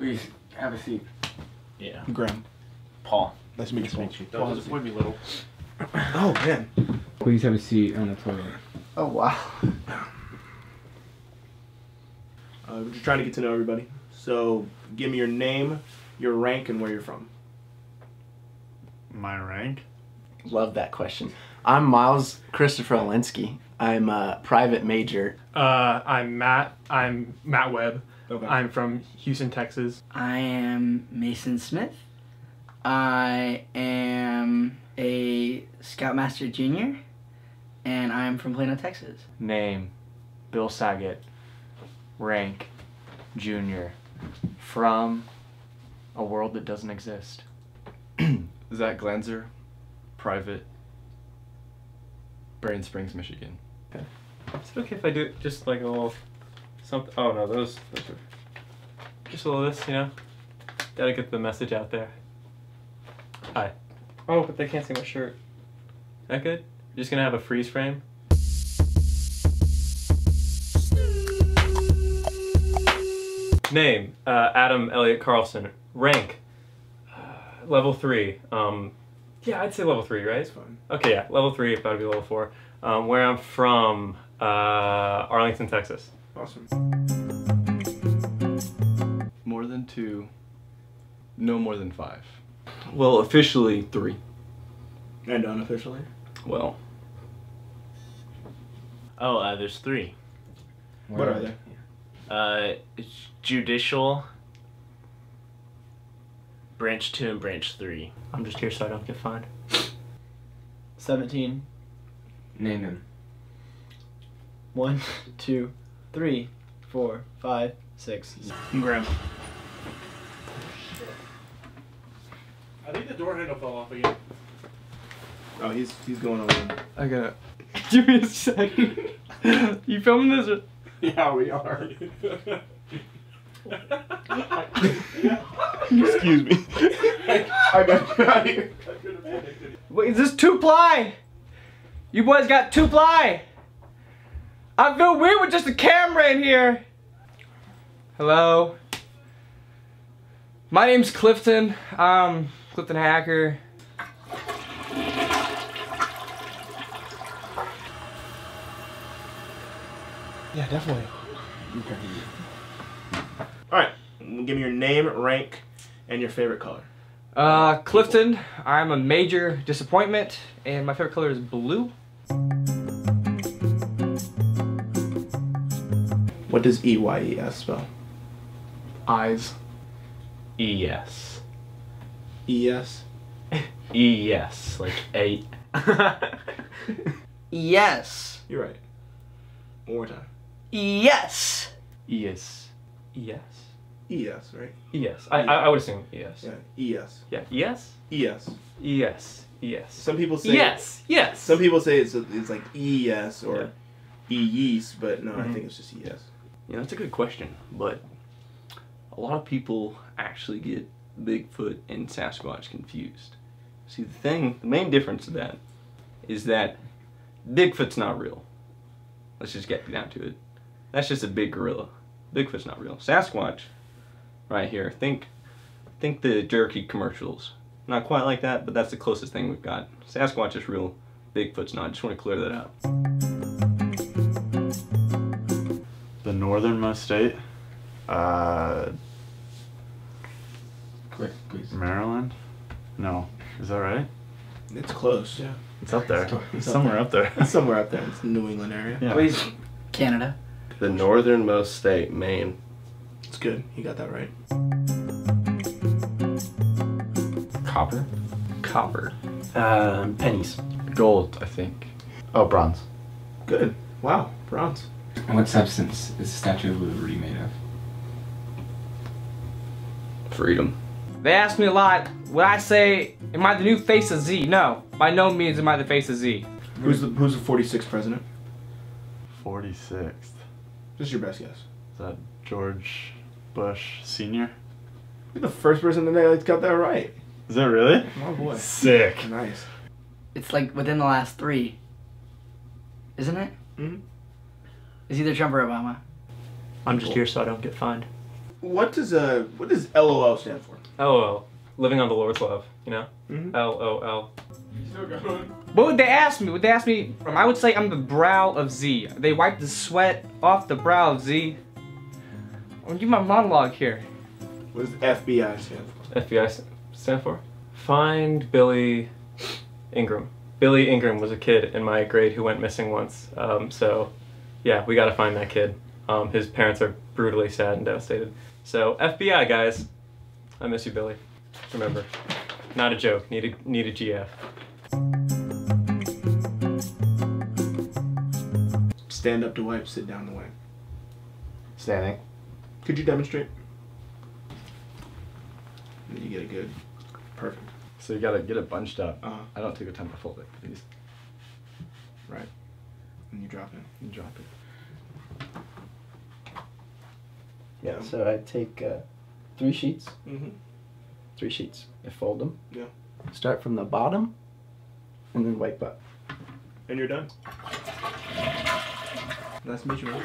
Please have a seat. Yeah. Graham. Paul. Nice to meet you. Makes you Paul. disappoint me little. Oh man. Please have a seat on the toilet. Oh wow. Uh, we're just trying to get to know everybody. So give me your name, your rank, and where you're from. My rank? Love that question. I'm Miles Christopher Olinsky. I'm a private major. Uh, I'm Matt. I'm Matt Webb. Okay. I'm from Houston, Texas. I am Mason Smith. I am a Scoutmaster Junior, and I'm from Plano, Texas. Name Bill Saget. Rank Junior. From a world that doesn't exist. Zach Glanzer, private, Brain Springs, Michigan. Okay. Is it okay if I do just like a little something? Oh no, those, those are just a little this, you know. Gotta get the message out there. Hi. Oh, but they can't see my shirt. That good? You're just gonna have a freeze frame. Name uh, Adam Elliott Carlson. Rank uh, level three. Um, yeah, I'd say level three, right? That's fine. Okay, yeah, level three, about to be level four. Um, where I'm from, uh, Arlington, Texas. Awesome. More than two, no more than five. Well, officially three. And unofficially. Well. Oh, uh, there's three. What are they? Uh, it's judicial, branch two, and branch three. I'm just here so I don't get fined. 17. Name them. One, two, three, four, five, six. Graham. I think the door handle fell off again. Oh, he's he's going on. I got it. Give me a second. you filming this? Or? Yeah, we are. Excuse me. I got you out here. Wait, is this two ply? You boys got two ply? I feel weird with just a camera in here. Hello. My name's Clifton. I'm Clifton Hacker. Yeah, definitely. Okay. All right. Give me your name, rank, and your favorite color. Uh, Clifton. I'm a major disappointment, and my favorite color is blue. What does E Y E S spell? Eyes. ES. E S. ES. Like eight. Yes. You're right. One more time. Yes. Yes. Yes. E S, right? Yes. I, I, I would assume yes. Yeah. E S. Yeah. Yes. E S. Yes. Yes. Some people say. Yes. Yes. Some people say it's it's like E S or Yeah. E yeast, but no, I Mhm. think it's just E S. Yeah, that's a good question, but a lot of people actually get Bigfoot and Sasquatch confused. See, the thing, the main difference of that is that Bigfoot's not real. Let's just get down to it. That's just a big gorilla. Bigfoot's not real. Sasquatch, right here. Think, think the jerky commercials. Not quite like that, but that's the closest thing we've got. Sasquatch is real. Bigfoot's not. I Just want to clear that out. The northernmost state, uh, Quick, please. Maryland. No, is that right? It's close. Yeah. It's up there. It's It's up somewhere up there. It's somewhere up there. It's New England area. Yeah. Please. Canada. The northernmost state, Maine. It's good. You got that right. copper, Copper. Um, pennies. gold, I think. Oh, bronze. Good. Wow. Bronze. And what substance is the Statue of Liberty made of? Freedom. They ask me a lot. Would I say, am I the new face of Z? No. By no means am I the face of Z. Who's the Who's the 46th president? 46th. Just your best guess. Is that George Bush Sr.? You're the first person today that's got that right. Is that really? Oh boy. Sick. Nice. It's like within the last three. Isn't it? Mhm. It's either Trump or Obama. I'm just here so I don't get fined. What does uh what does LOL stand for? LOL. Living on the Lord's love, you know? LOL. What would they ask me? Would they ask me? I would say I'm the brow of Z. They wipe the sweat off the brow of Z. I'm gonna do my monologue here. What does FBI stand for? FBI stand for? Find Billy Ingram. Billy Ingram was a kid in my grade who went missing once. Um, so, yeah, we gotta find that kid. Um, his parents are brutally sad and devastated. So, FBI, guys. I miss you, Billy. Remember, not a joke. Need a, need a GF. Stand up to wipe, sit down to wipe. Standing. Could you demonstrate? Then you get a good. Perfect. So you gotta get it bunched up. Uh-huh. I don't take the time to fold it. Please. Right. And you drop it. And drop it. Yeah, so I take uh, three sheets. Mm-hmm. Three sheets. I fold them. Yeah. Start from the bottom, and then wipe up. And you're done. Nice to meet you, man.